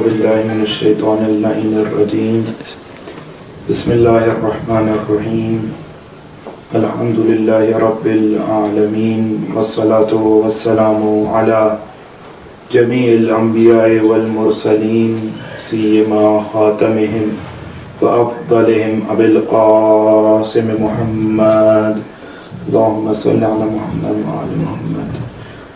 अज़बिल्लिनशैतवानरजीम बसमीम अल्हम्दुलिल्लाहि रब्बिल आलमीन वस्सलातु वस्सलामु अला जमील अम्बिया वल मुरसलीन सीमा ख़ातमिहिम व अफ़दलिहिम अबिल क़ासिम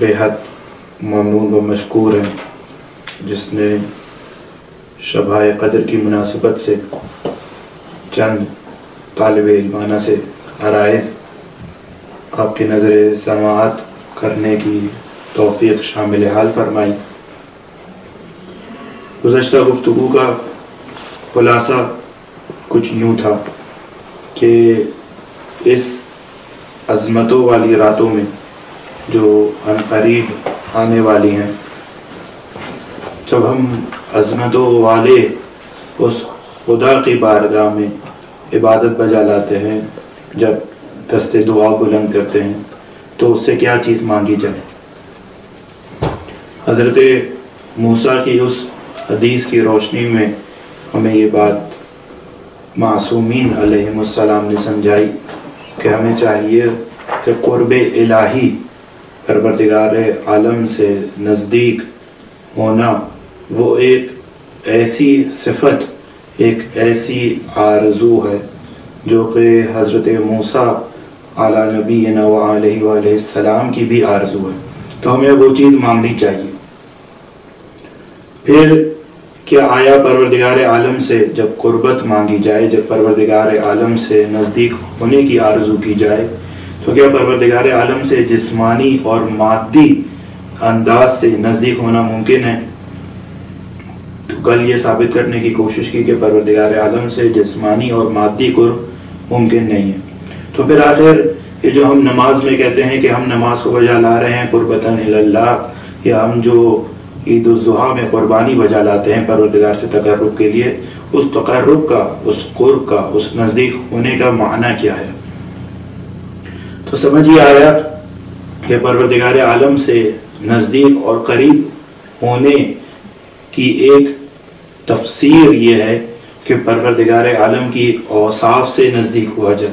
बेहद ममनून व मशकूर हैं, जिसने शबा कदर की मुनासिबत से चंद तालब इलमाना से आरज़ आपकी नज़र समात करने की तोफ़ी शामिल हाल फरमाई। गुज्त गुफ्तु का खुलासा कुछ यूँ था कि इस अज़मतों वाली रातों में जो करीब आने वाली हैं। जब हम अज़मतों वाले उस खुदा की बारगाह में इबादत बजा लाते हैं, जब दस्ते दुआ बुलंद करते हैं तो उससे क्या चीज़ मांगी जाए? हज़रत मूसा की उस हदीस की रोशनी में हमें ये बात मासूमीन अलैहिस्सलाम ने समझाई कि हमें चाहिए कि क़ुरब इलाही परवरदिगार आलम से नज़दीक होना वो एक ऐसी सिफत, एक ऐसी आरज़ू है जो कि हज़रत मूसा आला नबी सलाम की भी आरज़ू है। तो हमें वो चीज़ मांगनी चाहिए। फिर क्या आया परवरदिगार आलम से? जब कुर्बत मांगी जाए, जब परवरदिगार आलम से नज़दीक होने की आरज़ू की जाए तो क्या परवरदिगार आलम से जिस्मानी और मादी अंदाज से नज़दीक होना मुमकिन है तो कल ये साबित करने की कोशिश की कि परवरदिगार आलम से जिस्मानी और मादी कुर्ब मुमकिन नहीं है तो फिर आखिर ये जो हम नमाज़ में कहते हैं कि हम नमाज़ को बजा ला रहे हैं अल्लाह या हम जो ईद उज़ुहा में कुर्बानी बजा लाते हैं परवरदिगार से तकर्रुब के लिए उस तकर्रब का उस कुर्ब का उस नज़दीक होने का माना क्या है तो समझ ही आया कि परवरदिगार आलम से नज़दीक और करीब होने की एक तफसीर ये है कि परवरदिगार आलम की औसाफ से नज़दीक हुआ जाए,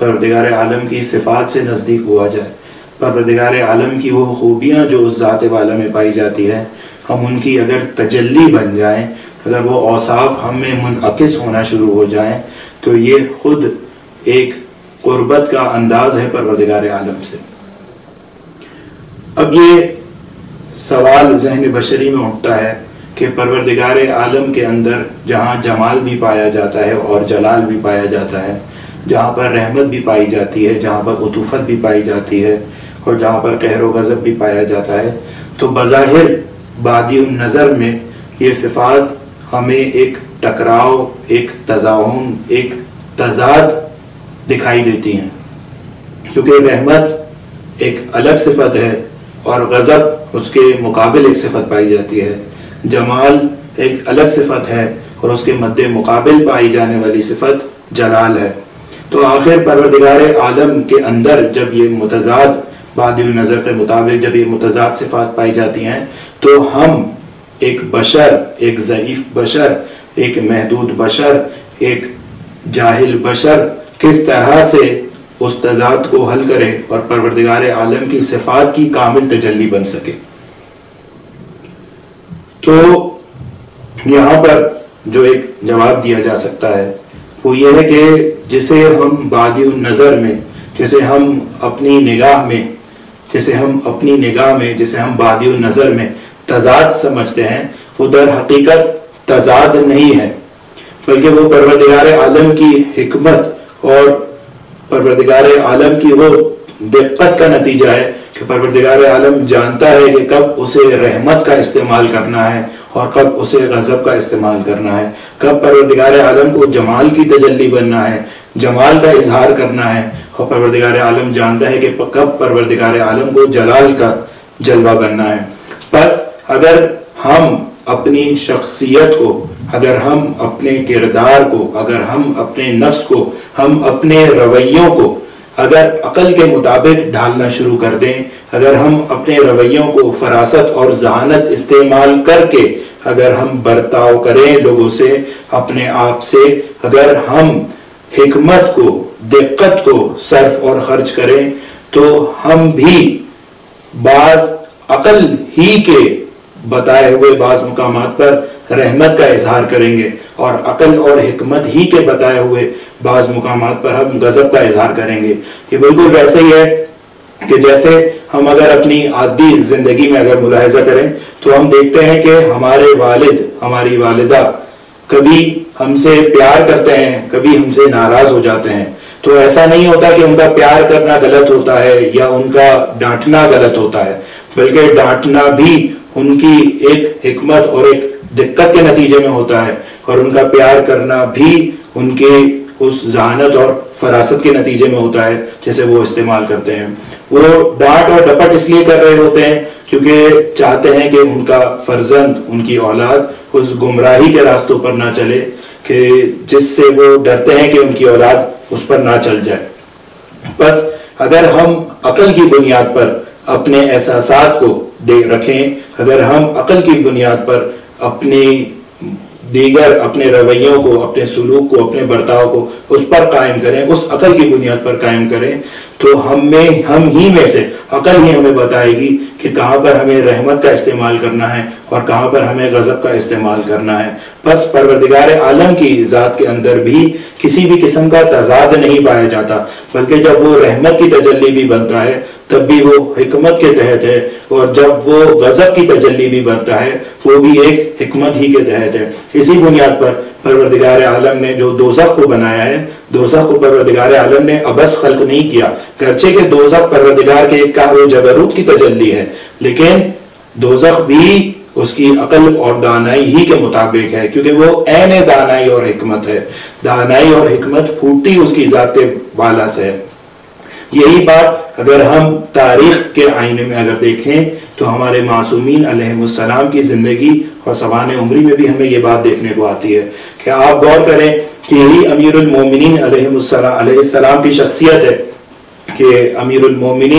परवरदिगार आलम की सिफात से नज़दीक हुआ जाए। परवरदिगार आलम की वो खूबियाँ जो उस ज़ात वाला में पाई जाती है, हम उनकी अगर तजल्ली बन जाएँ, अगर वो औसाफ हम में मुनक़स होना शुरू हो जाएँ तो ये खुद एक क़ुरबत का अंदाज है परवरदिगार आलम से। अब ये सवाल जहन बशरी में उठता है कि परवरदिगार आलम के अंदर जहाँ जमाल भी पाया जाता है और जलाल भी पाया जाता है, जहाँ पर रहमत भी पाई जाती है, जहाँ पर उतूफ़त भी पाई जाती है और जहाँ पर कहर गज़ब भी पाया जाता है तो बज़ाहिर बादी नज़र में ये सिफ़ात हमें एक टकराव, एक तजाउन, एक तजाद दिखाई देती हैं। क्योंकि रहमत एक अलग सिफत है और गज़ब उसके मुकाबल एक सिफत पाई जाती है। जमाल एक अलग सिफत है और उसके मद्दे मुकाबल पाई जाने वाली सिफत जलाल है। तो आखिर परवरदिगार आलम के अंदर जब ये मुतजाद बाद नज़र के मुताबिक जब ये मुतजाद सिफात पाई जाती हैं तो हम एक बशर एक ज़यीफ़ बशर एक महदूद बशर एक जाहिल बशर किस तरह से उस तजाद को हल करें और परवरदिगार आलम की सिफात की कामिल तजल्ली बन सके। तो यहाँ पर जो एक जवाब दिया जा सकता है, वो ये है कि जिसे हम बादी नज़र में, जिसे हम अपनी निगाह में, जिसे हम अपनी निगाह में, जिसे हम बादी नज़र में तजाद समझते हैं, वो दर हकीकत तजाद नहीं है, बल्कि वो परवरदिगार आलम की हमत और परवरदिगार आलम की वो दिक्कत का नतीजा है कि परवरदिगार आलम जानता है कि कब उसे रहमत का इस्तेमाल करना है और कब उसे गज़ब का इस्तेमाल करना है। कब परवरदिगार आलम को जमाल की तजल्ली बनना है, जमाल का इजहार करना है और परवरदिगार आलम जानता है कि कब परवरदिगार आलम को जलाल का जलवा बनना है। बस अगर हम अपनी शख्सियत को अगर हम अपने किरदार को, अगर हम अपने नफ्स को, हम अपने रवैयों को अगर अकल के मुताबिक ढालना शुरू कर दें, अगर हम अपने रवैयों को फरासत और जहानत इस्तेमाल करके अगर हम बर्ताव करें लोगों से, अपने आप से, अगर हम हिकमत को, दिक्कत को सर्फ और खर्च करें तो हम भी बाज अकल ही के बताए हुए बाज मुकाम पर रहमत का इजहार करेंगे और अकल और हिकमत ही के बताए हुए बाज मुकाम पर हम गजब का इजहार करेंगे। ये बिल्कुल वैसे ही है कि जैसे हम अगर अपनी आदि ज़िंदगी में अगर मुलाहजा करें तो हम देखते हैं कि हमारे वालिद, हमारी वालदा कभी हमसे प्यार करते हैं, कभी हमसे नाराज़ हो जाते हैं। तो ऐसा नहीं होता कि उनका प्यार करना गलत होता है या उनका डांटना गलत होता है, बल्कि डांटना भी उनकी एक हमत और एक दिक्कत के नतीजे में होता है और उनका प्यार करना भी उनके उस जहानत और फरासत के नतीजे में होता है, जैसे वो इस्तेमाल करते हैं। वो डांट और डपट इसलिए कर रहे होते हैं क्योंकि चाहते हैं कि उनका फर्जंद, उनकी औलाद उस गुमराही के रास्तों पर ना चले, कि जिससे वो डरते हैं कि उनकी औलाद उस पर ना चल जाए। बस अगर हम अकल की बुनियाद पर अपने एहसास को दे रखें, अगर हम अकल की बुनियाद पर अपनी दीगर, अपने रवैयों को, अपने सलूक को, अपने बर्ताव को उस पर कायम करें, उस अकल की बुनियाद पर कायम करें। तो हम में, हम ही में से अकल ही हमें बताएगी कि कहाँ पर हमें रहमत का इस्तेमाल करना है और कहाँ पर हमें गजब का इस्तेमाल करना है। बस परवरदिगार आलम की ज़ात के अंदर भी किसी भी किस्म का तजाद नहीं पाया जाता, बल्कि जब वो रहमत की तजल्ली भी बनता है, तब भी वो हिकमत के तहत है और जब वो गजब की तजल्ली भी बनता है, वो भी एक हिकमत ही के तहत है। इसी बुनियाद पर परवरदिगार आलम ने जो दोजख को बनाया है दोजख को परवरदिगार आलम ने अबस खल्क नहीं किया। गर्चे के दोजख परवरदिगार के एक कहर जबरूत की तजल्ली है। लेकिन दोजख भी उसकी अकल और दानाई ही के मुताबिक है, क्योंकि वो एन दानाई और हिकमत है। दानाई और हिकमत फूटती उसकी जाते वाला से। यही बात अगर हम तारीख के आईने में अगर देखें तो हमारे मासूमीन की ज़िंदगी और सवान उम्री में भी हमें ये बात देखने को आती है कि आप गौर करें कि यही अमीरमिन की शख्सियत है कि अमीरमिन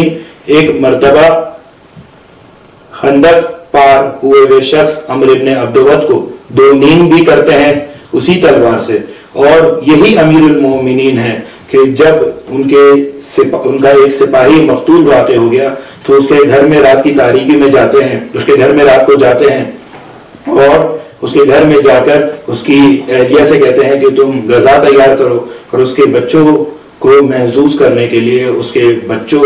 एक मरतबा खंदक पार हुए वे शख्स अमर इबन अब्दुवत को दो नींद भी करते हैं उसी तलवार से। और यही अमीरमिन है कि जब उनके उनका एक सिपाही मकतूल वाक़ हो गया तो उसके घर में रात की तारीकी में जाते हैं, उसके घर में रात को जाते हैं और उसके घर में जाकर उसकी एहलिया से कहते हैं कि तुम गजा तैयार करो और उसके बच्चों को महसूस करने के लिए, उसके बच्चों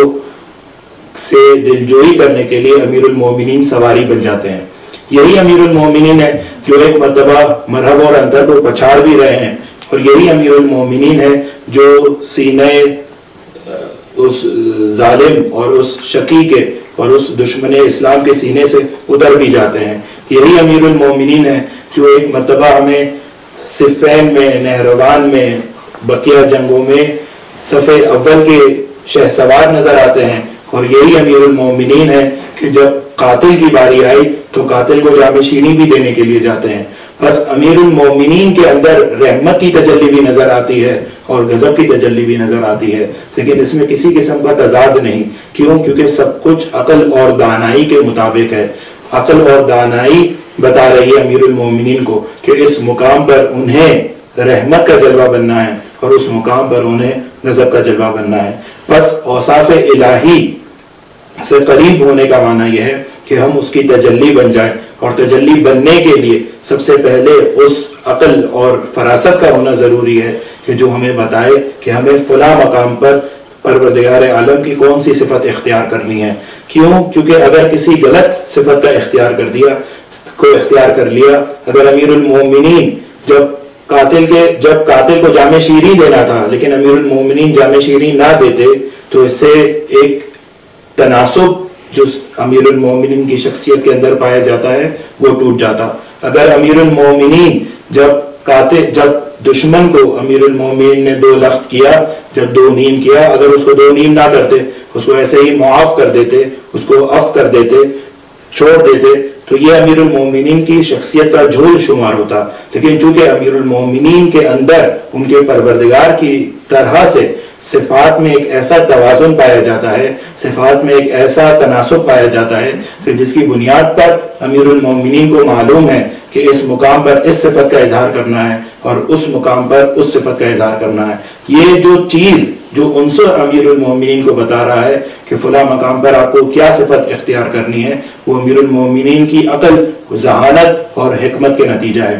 से दिलजोई करने के लिए अमीरुल सवारी बन जाते हैं। यही अमीरुल है जो एक मरतबा मरहब और अंतर को पछाड़ भी रहे हैं और यही अमीरुल है जो सीने उस जालिम और उस शकी के और उस दुश्मन इस्लाम के सीने से उतर भी जाते हैं। यही अमीरुल है, जो एक मरतबा हमें सिफैन में, नहरवान में, बकिया जंगों में, सफ़े अव्वल के शहसवार नज़र आते हैं। और यही अमीरुल है कि जब कातिल की बारी आई तो कातिल को जामशीनी भी देने के लिए जाते हैं। बस अमीर अमीरुल के अंदर रहमत की तजल्ली भी नज़र आती है और गजब की तजल्ली भी नज़र आती है। लेकिन इसमें किसी किस्म का तजाद नहीं। क्यों? क्योंकि सब कुछ अकल और दानाई के मुताबिक है। अकल और दानाई बता रही है अमीर अमीरुल को कि इस मुकाम पर उन्हें रहमत का जलवा बनना है और उस मुकाम पर उन्हें गजब का जलवा बनना है। बस औसाफ इलाही से करीब होने का माना यह है कि हम उसकी तजल्ली बन जाए और तजल्ली बनने के लिए सबसे पहले उस अकल और फरासत का होना ज़रूरी है कि जो हमें बताए कि हमें फला मकाम पर परवरदिगार आलम की कौन सी सिफत इख्तियार करनी है। क्यों? क्योंकि अगर किसी गलत सिफत का इख्तियार कर दिया, को इख्तियार कर लिया, अगर अमीरुल जब कातिल के, जब कातिल को जाम शीरी देना था, लेकिन अमीरुल मोमिनीन जाम शीरी ना देते तो इससे एक तनासब जो अमीरुल मोमिनीन की शख्सियत के अंदर पाया जाता है, वो टूट जाता। अगर अमीरुल मोमिनीन जब काते, जब दुश्मन को अमीरुल मोमिन ने दो लख्त किया, जब दो नीम किया, अगर उसको दो नीम ना करते, उसको ऐसे ही मुआफ कर देते, उसको अफ कर देते, छोड़ देते तो ये अमीर मोमिनीन की शख्सियत का झोल शुमार होता। लेकिन चूँकि अमीरुल मोमिनीन के अंदर उनके परवरदिगार की तरह से सिफात में एक ऐसा तवाजुन पाया जाता है, सिफात में एक ऐसा तनासब पाया जाता है कि जिसकी बुनियाद पर अमीरुल मोमिनीन को मालूम है कि इस मुकाम पर इस सिफत का इजहार करना है और उस मुकाम पर उस सिफत का इजहार करना है। ये जो चीज़, जो उनसे अमीरुल मोमिनीन को बता रहा है कि फला मकाम पर आपको क्या सिफत इख्तियार करनी है, वो अमीरुल मोमिनीन की अकल जहानत और हमत के नतीजा है।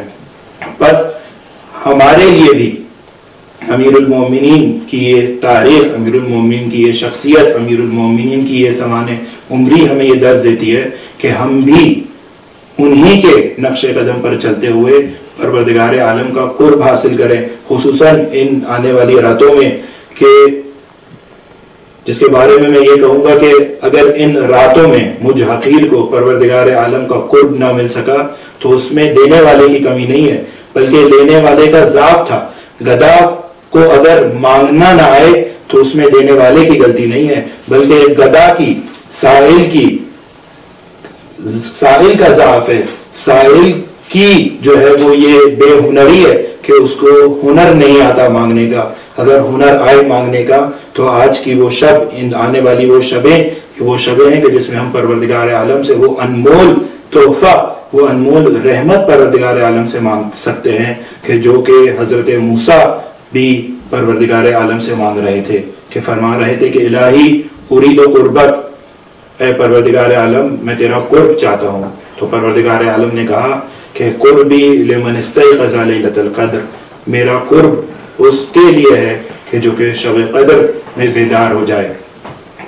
बस हमारे लिए भी अमीरुल मोमिनीन की ये तारीख, अमीरुल मोमिनीन की ये शख्सियत, अमीरुल मोमिनीन की ये समान उम्री हमें ये दर्ज देती है कि हम भी उन्हीं के नक्श कदम पर चलते हुए परवरदिगार आलम का कुर्ब हासिल करें खसूस इन आने वाली रातों में कि जिसके बारे में मैं ये कहूँगा कि अगर इन रातों में मुझ हकीर को परवरदिगार आलम का कुर्ब ना मिल सका तो उसमें देने वाले की कमी नहीं है, बल्कि लेने वाले का जाफ था। गदा को अगर मांगना ना आए तो उसमें देने वाले की गलती नहीं है, बल्कि गदा की, साहिल की, साहिल का जाफ है। साहिल की जो है वो ये बेहुनरी है कि उसको हुनर नहीं आता मांगने का। अगर हुनर आए मांगने का तो आज की वो शब, इन आने वाली वो शबें वो शबें हैं कि जिसमें हम परवरदिगार आलम से वो अनमोल तोहफा, वो अनमोल रहमत परवरदिगार आलम से मांग सकते हैं कि जो कि हज़रत मूसा भी परवरदिगार आलम से मांग रहे थे कि फरमा रहे थे कि इलाही उरी दो कुर्बत। ए परवरदिगार आलम, मैं तेरा कुर्ब चाहता हूँ। तो परवरदिगार आलम ने कहा कि कुर्बी लेमन कदर। मेरा कुर्ब उसके लिए है कि जो कि शब कदर में बेदार हो जाए।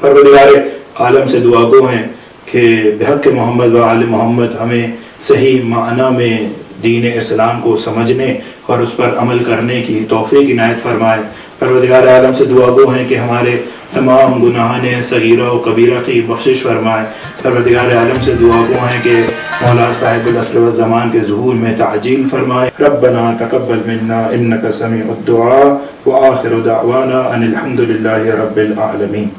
परवरदिगार आलम से दुआ गो हैं कि बेहक मोहम्मद व आल मोहम्मद हमें सही माना में दीन इस्लाम को समझने और उस पर अमल करने की तोहफे की नायत फरमाए। परवदिगार आलम से दुआ गो हैं कि हमारे तमाम गुनाहन सगीरा और कबीरा की बख्शिश फरमाए। परवदिगार आलम से दुआ गो हैं कि मौला साहिब ज़मान के जहूर में ताजील फरमाए। रबना तकबल मन्ना इन का समी दुआ। व आखिर दावाना अनिलहमदिल्ला रबालमीन